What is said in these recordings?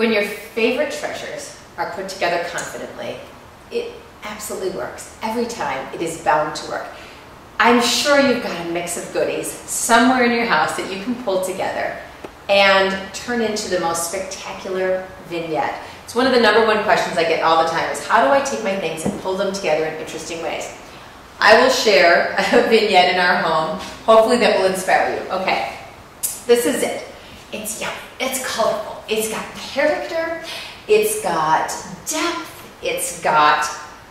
When your favorite treasures are put together confidently, it absolutely works. Every time it is bound to work. I'm sure you've got a mix of goodies somewhere in your house that you can pull together and turn into the most spectacular vignette. It's one of the number one questions I get all the time is how do I take my things and pull them together in interesting ways? I will share a vignette in our home, hopefully that will inspire you. Okay, this is it. It's young, it's colorful, it's got character, it's got depth, it's got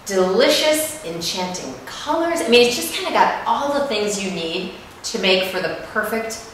delicious, enchanting colors. I mean, it's just kind of got all the things you need to make for the perfect,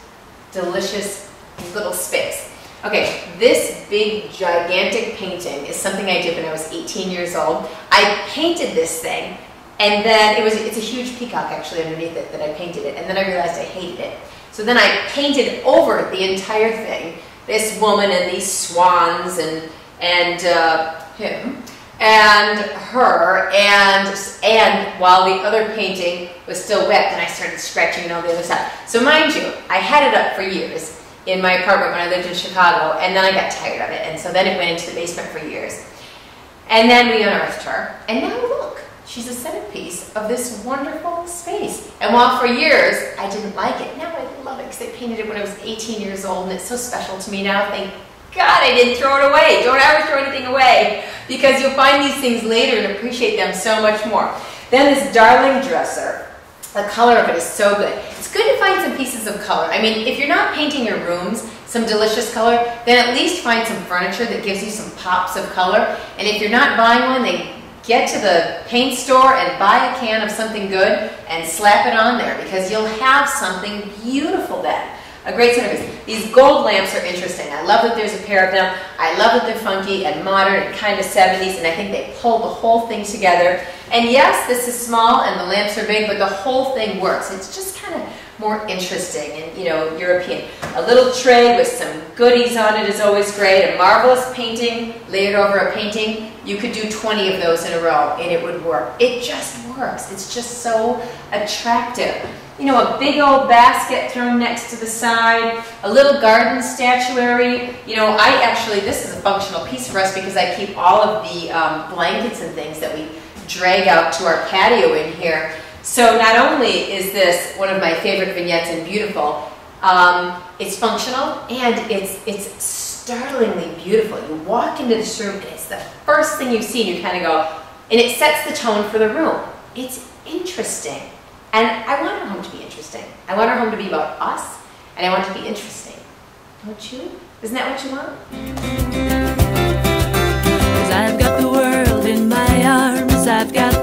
delicious little space. Okay, this big, gigantic painting is something I did when I was 18 years old. I painted this thing, and then it was, it's a huge peacock actually underneath it that I painted it, and then I realized I hated it. So then I painted over the entire thing, this woman and these swans and, and uh, him, and her, and, and while the other painting was still wet, then I started scratching it on the other stuff. So mind you, I had it up for years in my apartment when I lived in Chicago, and then I got tired of it, and so then it went into the basement for years. And then we unearthed her, and now look, she's a centerpiece of this wonderful space. And while for years I didn't like it, now I love it because I painted it when I was 18 years old, and it's so special to me now. Thank God I didn't throw it away. Don't ever throw anything away because you'll find these things later and appreciate them so much more. Then this darling dresser. The color of it is so good. It's good to find some pieces of color. I mean, if you're not painting your rooms some delicious color, then at least find some furniture that gives you some pops of color. And if you're not buying one, then get to the paint store and buy a can of something good and slap it on there because you'll have something beautiful then a great centerpiece. These gold lamps are interesting. I love that there's a pair of them. I love that they're funky and modern and kind of 70s, and I think they pull the whole thing together. And yes, this is small and the lamps are big, but the whole thing works. It's just kind of more interesting and, you know, European. A little tray with some goodies on it is always great. A marvelous painting layered over a painting. You could do 20 of those in a row and it would work. It just works. It's just so attractive you know, a big old basket thrown next to the side, a little garden statuary. You know, I actually, this is a functional piece for us because I keep all of the um, blankets and things that we drag out to our patio in here. So not only is this one of my favorite vignettes and beautiful, um, it's functional and it's, it's startlingly beautiful. You walk into this room and it's the first thing you see and you kind of go, and it sets the tone for the room. It's interesting. And I want our home to be interesting. I want our home to be about us, and I want it to be interesting. Don't you? Isn't that what you want? Cause I've got the world in my arms, I've got